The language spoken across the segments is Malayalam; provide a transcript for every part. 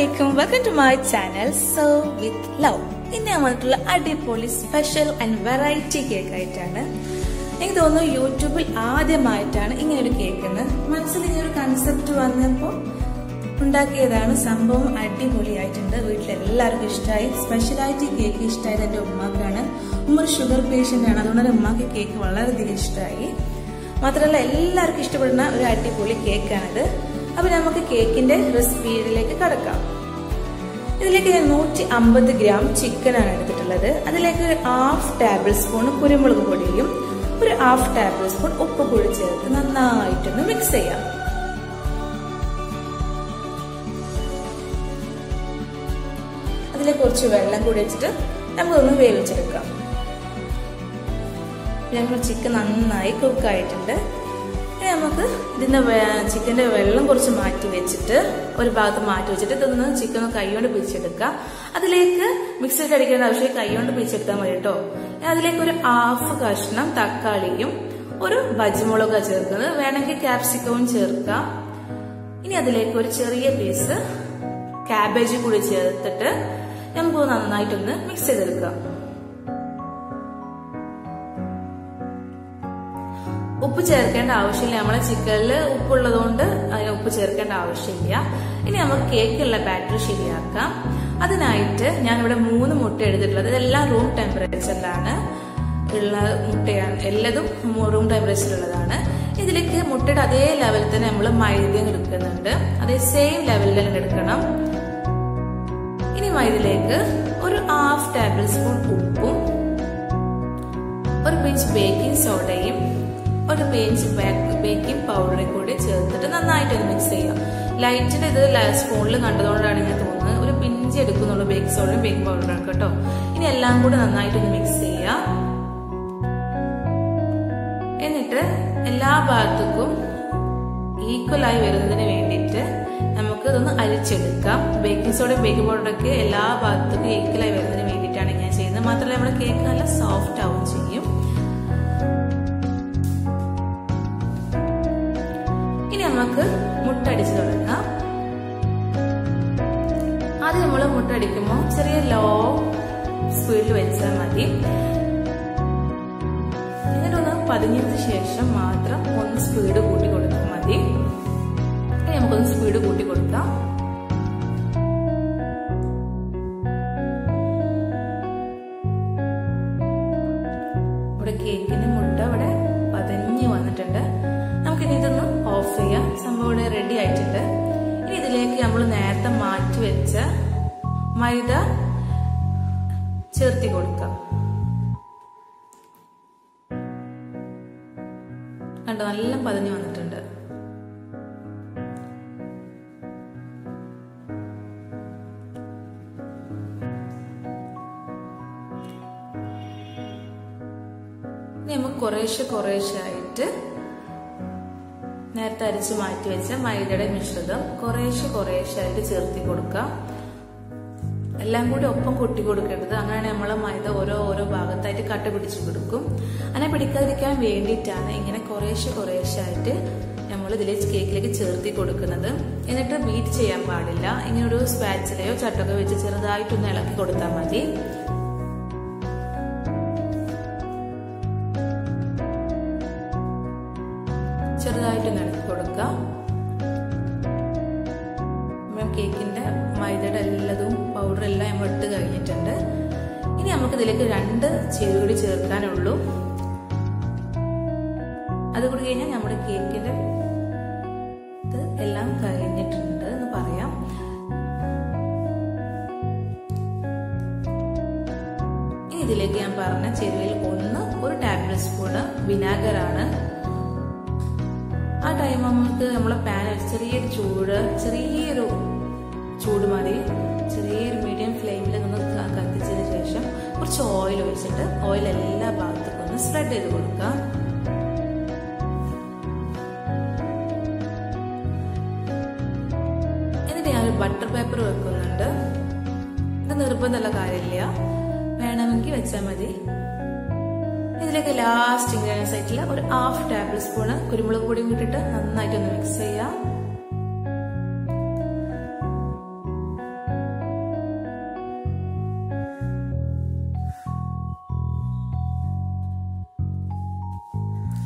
അലൈക്കും welcome to my channel so with love ഇന്ന് ഞാൻ വന്നിട്ടുള്ള അടിപൊളി സ്പെഷ്യൽ ആൻഡ് വെറൈറ്റി കേക്ക് ആയിട്ടാണ്. എനിക്ക് തോന്നുന്നു യൂട്യൂബിൽ ആദ്യമായിട്ടാണ് ഇങ്ങനെ ഒരു കേക്ക് മനസ്സിൽ ഇങ്ങനൊരു കൺസെപ്റ്റ് വന്നപ്പോൾ ഉണ്ടാക്കിയതാണ് സംഭവം അടിപൊളിയായിട്ടുണ്ട്. വീട്ടിൽ എല്ലാവർക്കും ഇഷ്ടമായി സ്പെഷ്യലായിട്ട് കേക്ക് ഇഷ്ടമായത് എന്റെ ഉമ്മാക്കാണ്. ഉമ്മ ഒരു ഷുഗർ പേഷ്യന്റ് ആണ്. അതുകൊണ്ട് തന്നെ ഉമ്മാക്ക് കേക്ക് വളരെയധികം ഇഷ്ടമായി മാത്രമല്ല എല്ലാവർക്കും ഇഷ്ടപ്പെടുന്ന ഒരു അടിപൊളി കേക്കാണിത് അപ്പൊ നമുക്ക് കേക്കിന്റെ റെസിപ്പിയിലേക്ക് കടക്കാം. ഇതിലേക്ക് ഞാൻ നൂറ്റി അമ്പത് ഗ്രാം ചിക്കനാണ് എടുത്തിട്ടുള്ളത്. അതിലേക്ക് ഒരു ഹാഫ് ടേബിൾ സ്പൂൺ കുരുമുളക് പൊടിയും ഒരു ഹാഫ് ടേബിൾ സ്പൂൺ ഉപ്പ് കൂടി ചേർത്ത് നന്നായിട്ടൊന്ന് മിക്സ് ചെയ്യാം. അതിലേക്ക് കുറച്ച് വെള്ളം കൂടി വെച്ചിട്ട് നമുക്കൊന്ന് വേവിച്ചെടുക്കാം. ഞങ്ങൾ ചിക്കൻ നന്നായി കുക്കായിട്ടുണ്ട് ഇനി നമുക്ക് ഇതിന്റെ ചിക്കന്റെ വെള്ളം കുറച്ച് മാറ്റി വെച്ചിട്ട് ഒരു ഭാഗത്ത് മാറ്റി വെച്ചിട്ട് ഇതൊന്ന് ചിക്കൻ കൈകൊണ്ട് പിരിച്ചെടുക്കുക അതിലേക്ക് മിക്സിയിൽ അടിക്കേണ്ട ആവശ്യം കൈകൊണ്ട് പിരിച്ചെടുത്താൽ മതി കേട്ടോ. അതിലേക്ക് ഒരു ഹാഫ് കഷ്ണം തക്കാളിയും ഒരു ബജിമുളക് ചേർക്കുന്നത്. വേണമെങ്കിൽ ക്യാപ്സിക്കവും ചേർക്കാം. ഇനി അതിലേക്ക് ഒരു ചെറിയ പീസ് ക്യാബേജ് കൂടി ചേർത്തിട്ട് നമുക്ക് നന്നായിട്ടൊന്ന് മിക്സ് ചെയ്തെടുക്കാം. ഉപ്പ് ചേർക്കേണ്ട ആവശ്യമില്ല. നമ്മളെ ചിക്കനിൽ ഉപ്പുള്ളത് കൊണ്ട് അതിന് ഉപ്പ് ചേർക്കേണ്ട ആവശ്യമില്ല. ഇനി നമുക്ക് കേക്കുള്ള ബാറ്റർ ശരിയാക്കാം. അതിനായിട്ട് ഞാനിവിടെ മൂന്ന് മുട്ട എടുത്തിട്ടുള്ളത്. ഇതെല്ലാം റൂം ടെമ്പറേച്ചറിലാണ് ഉള്ള മുട്ടയാണ്. എല്ലതും റൂം ടെമ്പറേച്ചറിലുള്ളതാണ് ഇതിലേക്ക് മുട്ടയുടെ അതേ ലെവലിൽ തന്നെ നമ്മൾ മൈദയും എടുക്കുന്നുണ്ട്. അതേ സെയിം ലെവലിൽ തന്നെ എടുക്കണം. ഇനി മൈദയിലേക്ക് ഒരു ഹാഫ് ടേബിൾ സ്പൂൺ ഉപ്പും ഒരു പിഞ്ച് ബേക്കിംഗ് സോഡയും ഒരു പിഞ്ച് ബേക്കിംഗ് പൗഡറും കൂടി ചേർത്തിട്ട് നന്നായിട്ട് മിക്സ് ചെയ്യാം ലൈറ്റിന്റെ ഇത് സ്പൂണിൽ കണ്ടതുകൊണ്ടാണ് ഞാൻ തോന്നുന്നത്. ഒരു പിഞ്ച് എടുക്കുന്നുള്ളൂ ബേക്കിംഗ് സോഡയും ബേക്കിംഗ് പൗഡറും കേട്ടോ. ഇനി എല്ലാം കൂടി നന്നായിട്ടൊന്ന് മിക്സ് ചെയ്യാം എന്നിട്ട് എല്ലാ ഭാഗത്തേക്കും ഈക്വലായി വരുന്നതിന് വേണ്ടിയിട്ട് നമുക്ക് ഇതൊന്ന് അരിച്ചെടുക്കാം. ബേക്കിംഗ് സോഡയും ബേക്കിംഗ് പൗഡറൊക്കെ എല്ലാ ഭാഗത്തേക്കും ഈക്വലായി വരുന്നതിന് വേണ്ടിയിട്ടാണ് ഞാൻ ചെയ്യുന്നത്. മാത്രമല്ല നമ്മുടെ കേക്ക് നല്ല സോഫ്റ്റ് ആവുകയും ചെയ്യും. നമുക്ക് മുട്ട അടിച്ചു തുടങ്ങാം. ആദ്യം നമ്മൾ മുട്ടടിക്കുമ്പോൾ ചെറിയ ലോ സ്പീഡിൽ വെച്ചാൽ മതി. എന്നിട്ടൊന്ന് പതിഞ്ഞതിന് ശേഷം മാത്രം ഒന്ന് സ്പീഡ് കൂട്ടി കൊടുത്താൽ മതി. നമുക്കൊന്ന് സ്പീഡ് കൂട്ടി കൊടുക്കാം. കേക്കിന് മുട്ട വെച്ച മൈദ ചേർത്തി കൊടുക്കാം. കണ്ടോ നല്ല പതിഞ്ഞു വന്നിട്ടുണ്ട്. നമുക്ക് കുറേശ്ശെ കുറേശ്ശെ ആയിട്ട് നേരത്തെ അരിച്ച് മാറ്റി വെച്ച മൈദയുടെ മിശ്രിതം കുറേശ്ശെ കുറേശ്ശെ ആയിട്ട് ചേർത്തി കൊടുക്കാം എല്ലാം കൂടി ഒപ്പം കൊട്ടി കൊടുക്കേണ്ടത് അങ്ങനെയാണ് നമ്മൾ മൈദ ഓരോ ഓരോ ഭാഗത്തായിട്ട് കട്ട പിടിച്ചു കൊടുക്കും. അങ്ങനെ പിടിക്കാതിരിക്കാൻ വേണ്ടിയിട്ടാണ് ഇങ്ങനെ കുറേശ്ശെ കുറേശ്ശായിട്ട് നമ്മൾ ഇതിലേക്ക് കേക്കിലേക്ക് ചേർത്തി കൊടുക്കുന്നത്. എന്നിട്ട് ബീറ്റ് ചെയ്യാൻ പാടില്ല. ഇങ്ങനെ ഒരു സ്പാച്ചിലയോ ചട്ടൊക്കെ വെച്ച് ചെറുതായിട്ടൊന്ന് ഇളക്കി കൊടുത്താൽ മതി. ഇതിലേക്ക് രണ്ട് ചേരുകൂടി ചേർക്കാനുള്ളൂ. അതുകൂടി കഴിഞ്ഞാൽ നമ്മുടെ കേക്കിന്റെ ഇത് എല്ലാം കഴിഞ്ഞിട്ടുണ്ട് എന്ന് പറയാം. ഇനി ഇതിലേക്ക് ഞാൻ പറഞ്ഞ ചേരുവയിൽ ഒന്ന് ഒരു ടേബിൾ സ്പൂണ് വിനാഗറാണ് ആ ടൈം നമുക്ക് നമ്മളെ പാൻ ചെറിയൊരു ചൂട് ഒഴിച്ചിട്ട് ഓയിൽ എല്ലാ ഭാഗത്തേക്കും ഒന്ന് സ്പ്രെഡ് ചെയ്ത് കൊടുക്കുക. എന്നിട്ട് ഞാൻ ബട്ടർ പേപ്പർ വെക്കുന്നുണ്ട്. ഇത് നിർബന്ധമുള്ള കാര്യമില്ല. വേണമെങ്കിൽ വെച്ചാൽ മതി. ഇതിലേക്ക് ലാസ്റ്റ് ഇൻഗ്രീഡിയൻസ് ആയിട്ടുള്ള ഒരു ഹാഫ് ടേബിൾ സ്പൂണ് കുരുമുളക് പൊടി നന്നായിട്ട് നന്നായിട്ടൊന്ന് മിക്സ് ചെയ്യാം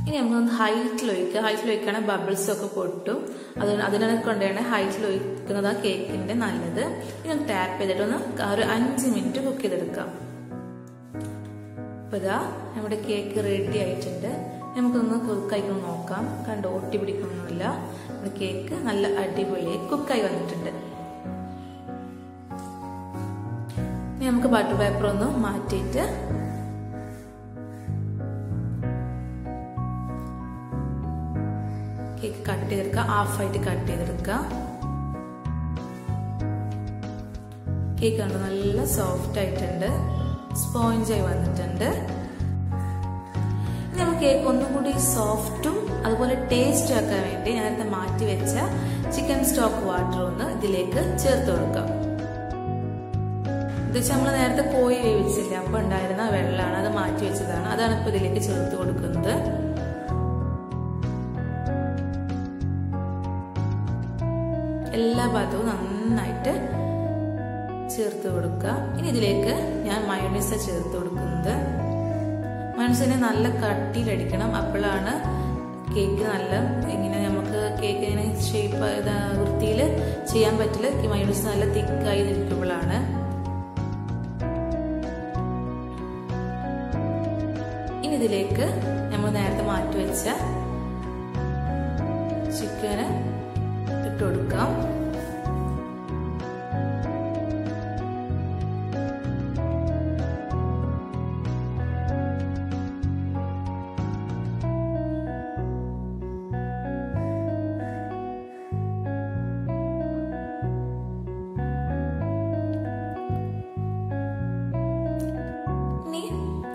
ഇനി നമുക്കൊന്ന് ഹൈറ്റിൽ ഒഴിക്കുക. ഹൈറ്റിൽ ഒഴിക്കുകയാണെങ്കിൽ ബബിൾസ് ഒക്കെ പൊട്ടും. അത് അതിനൊക്കെ കൊണ്ടാണ് ഹൈറ്റിൽ ഒഴിക്കുന്നത് ആ കേക്കിന്റെ നല്ലത്. ഇനി നമുക്ക് ടാപ്പ് ചെയ്തിട്ട് ഒന്ന് ഒരു അഞ്ച് മിനിറ്റ് കുക്ക് ചെയ്തെടുക്കാം. അപ്പൊ ഇതാ നമ്മുടെ കേക്ക് റെഡി ആയിട്ടുണ്ട്. നമുക്കൊന്ന് കുക്കായിക്കൊന്ന് നോക്കാം. കണ്ട് ഒട്ടി പിടിക്കുന്നൊന്നുമില്ല നമ്മുടെ കേക്ക് നല്ല അടിപൊളിയായി കുക്കായി വന്നിട്ടുണ്ട്. ഇനി നമുക്ക് ബട്ടർ പേപ്പർ ഒന്ന് മാറ്റിയിട്ട് കട്ട് ചെയ്തെടുക്കുക. ഹാഫായിട്ട് കട്ട് ചെയ്തെടുക്കുക. കേക്ക് കണ്ട്? നല്ല സോഫ്റ്റ് ആയിട്ടുണ്ട്. സ്പോഞ്ചായി വന്നിട്ടുണ്ട്. ഇനി നമുക്ക് കേക്ക് ഒന്നും കൂടി സോഫ്റ്റും അതുപോലെ ടേസ്റ്റ് ആക്കാൻ വേണ്ടി ഞാൻ നേരത്തെ മാറ്റി വെച്ച ചിക്കൻ സ്റ്റോക്ക് വാട്ടർ ഒന്ന് ഇതിലേക്ക് ചേർത്ത് കൊടുക്കാം. ഇത് നമ്മൾ നേരത്തെ കോഴി വേവിച്ചില്ല? അപ്പൊ ഉണ്ടായിരുന്ന വെള്ളമാണ്. അത് മാറ്റി വെച്ചതാണ്. അതാണ് ഇപ്പോൾ ഇതിലേക്ക് ചേർത്ത് കൊടുക്കുന്നത്. എല്ലാ ഭാഗവും നന്നായിട്ട് ചേർത്ത് കൊടുക്കുക. ഇനി ഇതിലേക്ക് ഞാൻ മയോണൈസ ചേർത്ത് കൊടുക്കുന്നത്. മയോണൈസിനെ നല്ല കട്ടിയിലടിക്കണം. അപ്പോഴാണ് കേക്ക് നല്ല ഇങ്ങനെ നമുക്ക് കേക്ക് ഇങ്ങനെ ഷേപ്പ് വൃത്തിയിൽ ചെയ്യാൻ പറ്റില്ല. മയോണൈസ് നല്ല തിക്കായി നിൽക്കുമ്പോഴാണ്. ഇനി ഇതിലേക്ക് നമ്മൾ നേരത്തെ മാറ്റി വെച്ച ചിക്കന് കൊടുക്കാം.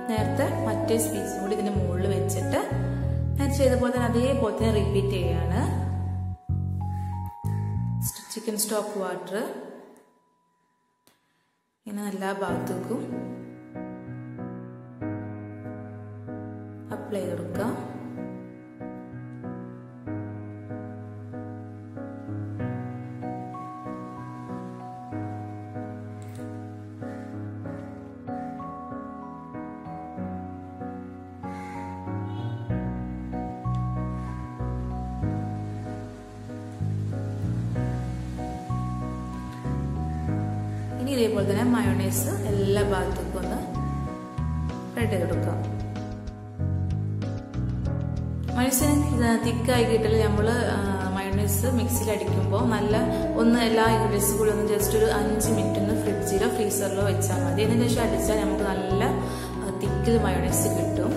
നേരത്തെ മറ്റേ സ്പീസ് കൂടി ഇതിന്റെ മുകളിൽ വെച്ചിട്ട് ഞാൻ ചെയ്ത പോലെ തന്നെ അതേപോലെ തന്നെ റിപ്പീറ്റ് ചെയ്യാണ്. ചിക്കൻ സ്റ്റോക്ക് വാട്ടർ ഇങ്ങനെ എല്ലാ ഭാഗത്തേക്കും അപ്ലൈ ചെയ്ത് ഇനി ഇതേപോലെ തന്നെ മയോണൈസ് എല്ലാ ഭാഗത്തേക്കും ഒന്ന് സ്പ്രെഡ് ചെയ്ത് കൊടുക്കാം മയോണൈസിന് തിക്കായി കിട്ടൽ നമ്മൾ മയോണൈസ് മിക്സിയിൽ അടിക്കുമ്പോൾ നല്ല ഒന്ന് എല്ലാ ഇൻഗ്രീഡിയൻസും കൂടി ഒന്ന് ജസ്റ്റ് ഒരു അഞ്ച് മിനിറ്റ് ഒന്ന് ഫ്രിഡ്ജിലോ ഫ്രീസറിലോ വെച്ചാൽ മതി. അതിനുശേഷം അടിച്ചാൽ നമുക്ക് നല്ല തിക്കിൽ മയോണൈസ് കിട്ടും.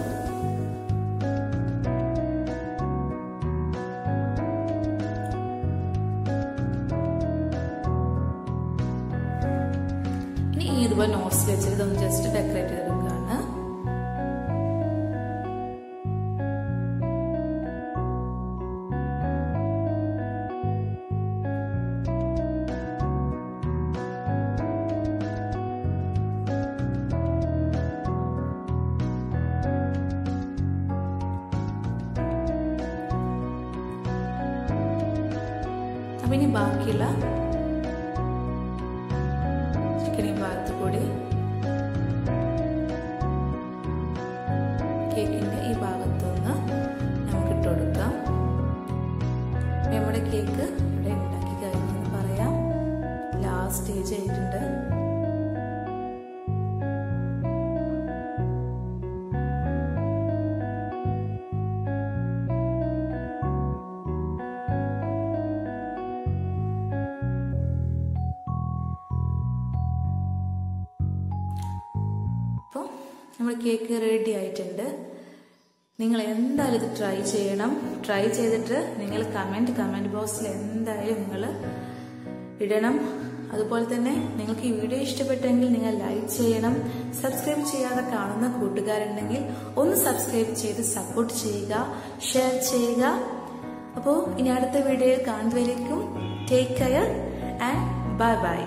അപ്പൊ ഇനി ബാക്കിയുള്ള ചിക്കൻ നമ്മുടെ കേക്ക് റെഡി ആയിട്ടുണ്ട്. നിങ്ങൾ എന്തായാലും ഇത് ട്രൈ ചെയ്യണം. ട്രൈ ചെയ്തിട്ട് നിങ്ങൾ കമന്റ് കമന്റ് ബോക്സിൽ എന്തായാലും നിങ്ങൾ ഇടണം. അതുപോലെ തന്നെ നിങ്ങൾക്ക് ഈ വീഡിയോ ഇഷ്ടപ്പെട്ടെങ്കിൽ നിങ്ങൾ ലൈക്ക് ചെയ്യണം. സബ്സ്ക്രൈബ് ചെയ്യാതെ കാണുന്ന കൂട്ടുകാരുണ്ടെങ്കിൽ ഒന്ന് സബ്സ്ക്രൈബ് ചെയ്ത് സപ്പോർട്ട് ചെയ്യുക ഷെയർ ചെയ്യുക. അപ്പോൾ ഇനി അടുത്ത വീഡിയോയിൽ കാണുന്നവരേക്കും take care and bye bye